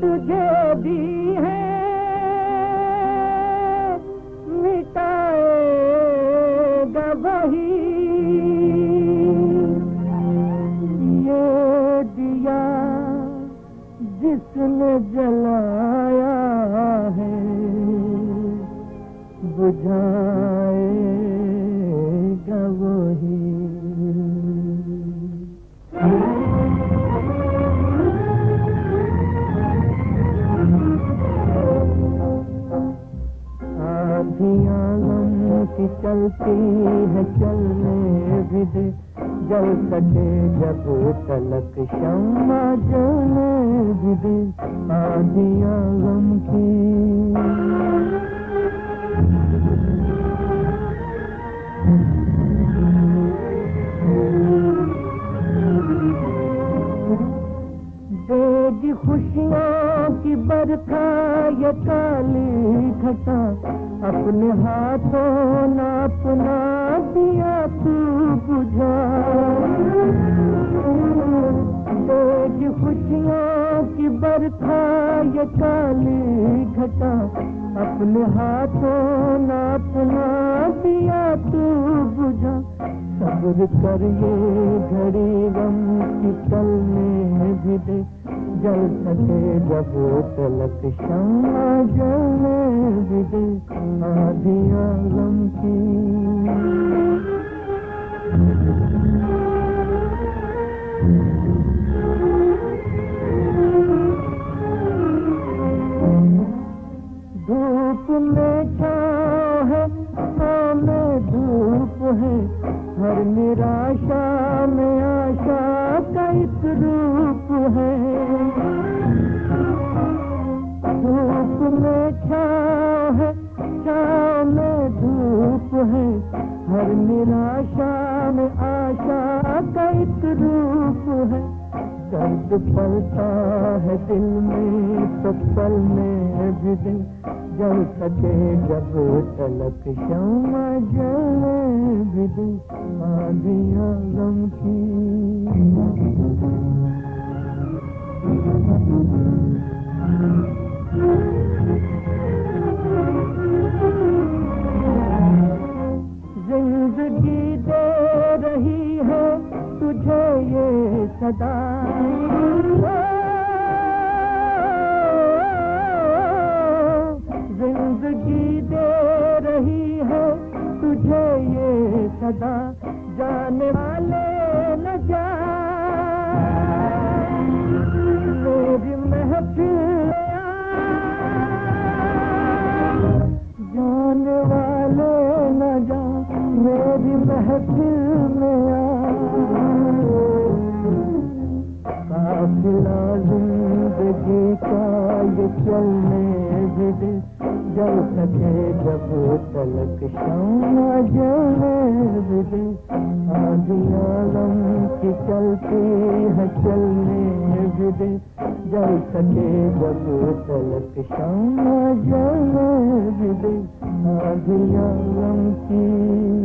تجھے دی ہے۔ مٹائے گا وہی۔ یہ دیا جس نے جلایا ہے۔ بجھائے آدھیاں غم کی چلتی ہے، چلنے بھی دے۔ جل سکے جب تلک شمع جلنے بھی دے۔ آدھیاں غم کی برکھا یہ کالی گھٹا اپنے ہاتھوں نہ اپنا دیا تو بجھا۔ دے خوشیوں کی برکھا یہ کالی گھٹا اپنے ہاتھوں نہ اپنا دیا تو بجھا۔ صبر کر یہ گھڑی غم کی چلنے بھی دے۔ جل سکے جب تلک شمع جلنے بھی دے آدھیا غم کی۔ دھوپ میں چھاؤ ہے چھاؤ دھوپ ہے، ہر نراشا میں میں چھاؤ ہے چھاؤ میں دھوپ ہے، ہر نراشا میں آشا کا ایک روپ ہے۔ درد پلتا ہے دل میں، تو پل میں بھی دل جل سکے۔ جب تلک شمع جلے بھی دل آدھیاں غم کی صدا زندگی دے رہی ہے تجھے یہ صدا جانے والے نہ جا میری محفل جانے والے نہ جا میری محفل یہ چلنے بھی جل سکے جب تلک شمع جلنے بھی دے آدھی عالم کی چلتی ہے چلنے بھی جل سکے جب تلک شمع جلنے بھی دے آدھی عالم کی